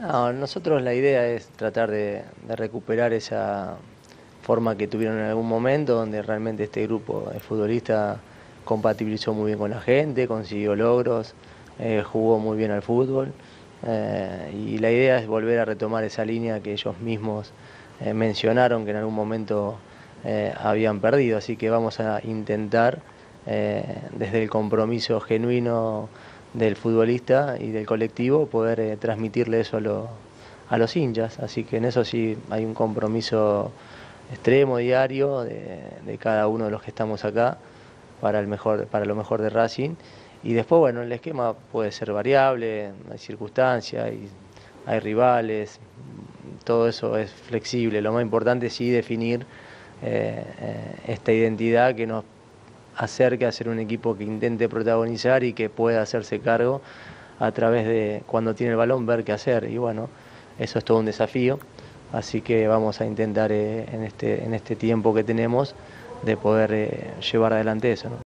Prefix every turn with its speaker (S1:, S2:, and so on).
S1: No, nosotros la idea es tratar de, recuperar esa forma que tuvieron en algún momento, donde realmente este grupo de futbolistas compatibilizó muy bien con la gente, consiguió logros, eh, jugó muy bien al fútbol. Eh, y la idea es volver a retomar esa línea que ellos mismos eh, mencionaron que en algún momento habían perdido. Así que vamos a intentar, desde el compromiso genuino, del futbolista y del colectivo poder eh, transmitirle eso a, los hinchas. Así que en eso sí hay un compromiso extremo, diario, de, cada uno de los que estamos acá para, el mejor, para lo mejor de Racing. Y después, bueno, el esquema puede ser variable, hay circunstancias, hay, hay rivales, todo eso es flexible. Lo más importante es sí definir eh, eh, esta identidad que nos acerque a ser un equipo que intente protagonizar y que pueda hacerse cargo a través de cuando tiene el balón ver qué hacer. Y bueno, eso es todo un desafío. Así que vamos a intentar eh, en, este, en este tiempo que tenemos de poder eh, llevar adelante eso.